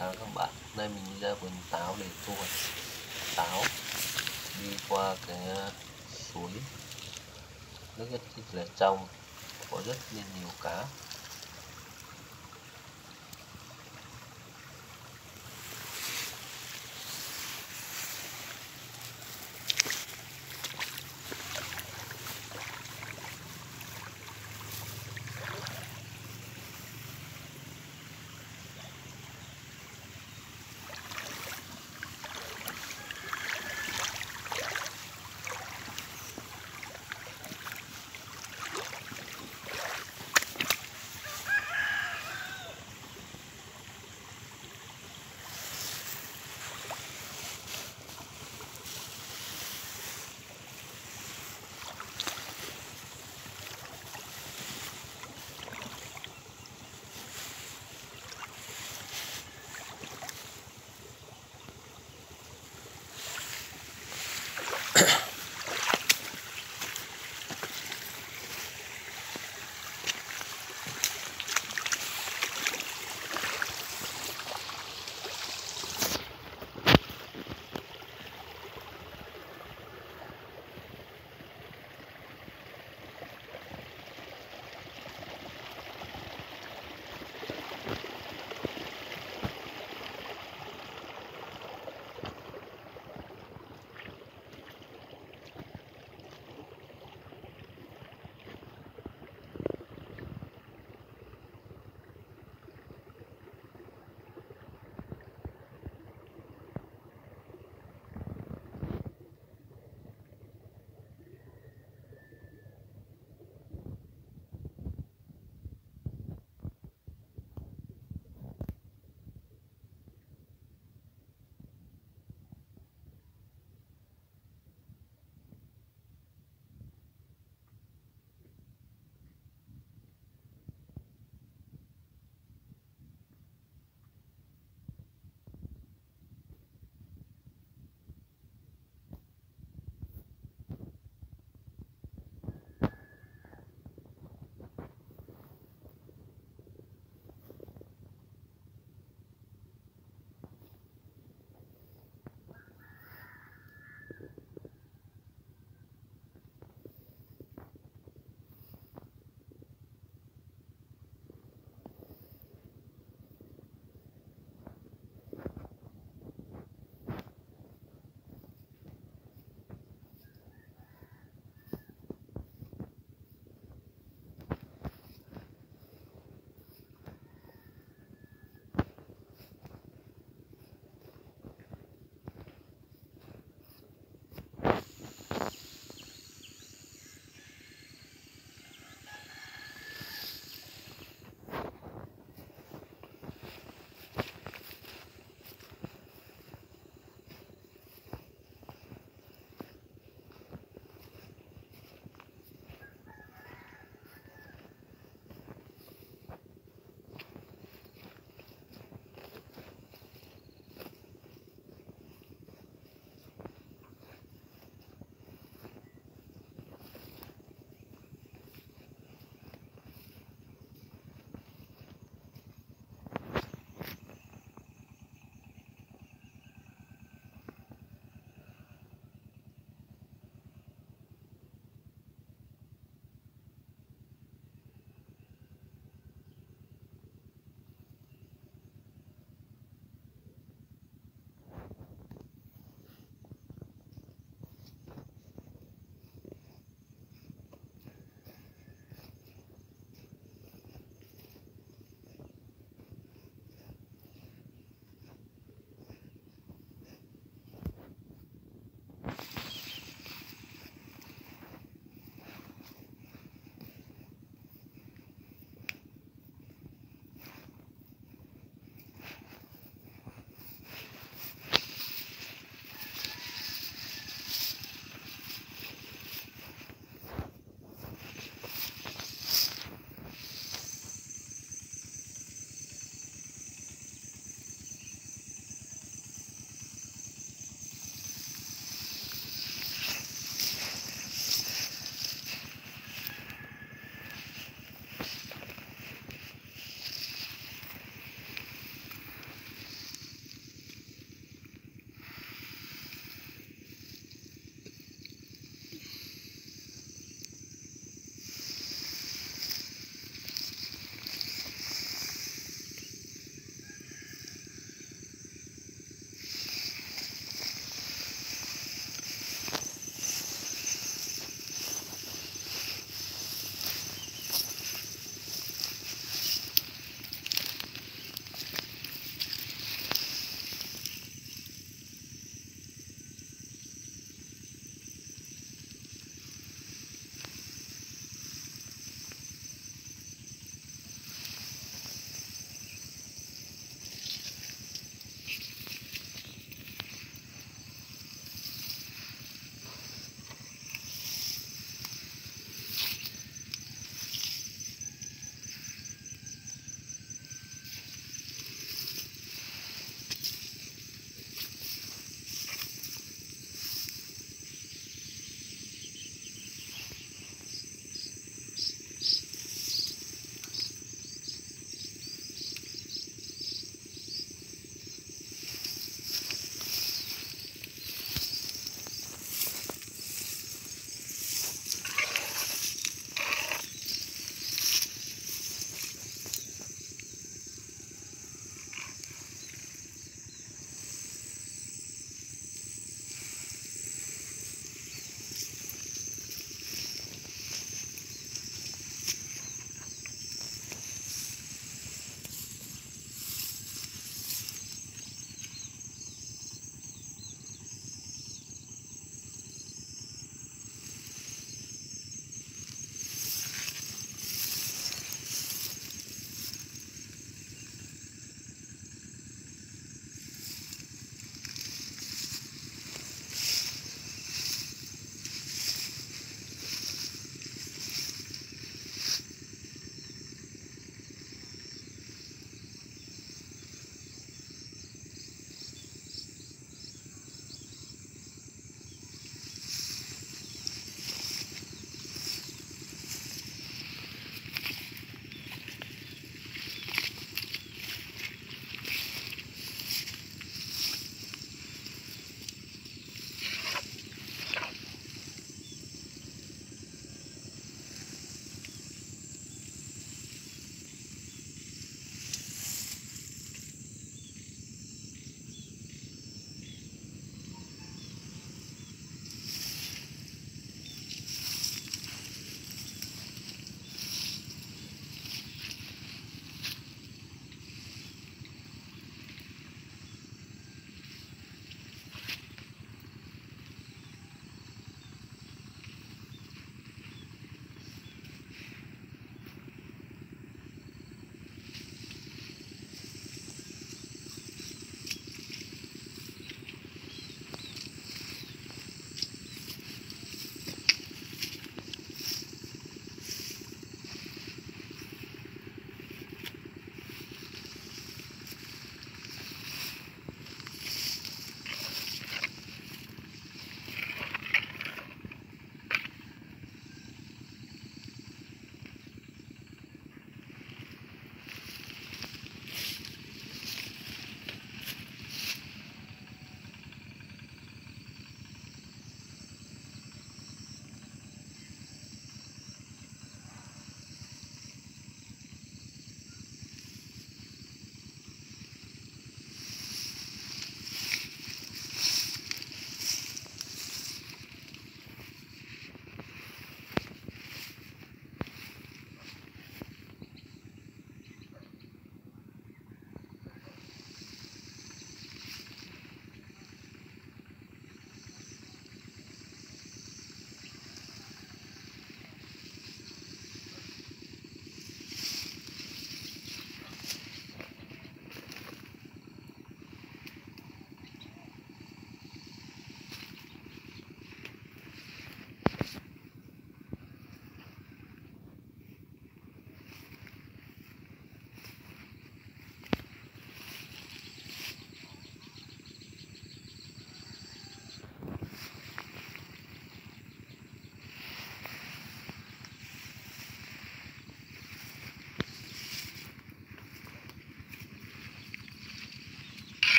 chào các bạn. Nay mình ra vườn táo để thu hoạch táo. Đi qua cái ờ, suối. Nước rất là trong. Có rất là nhiều cá.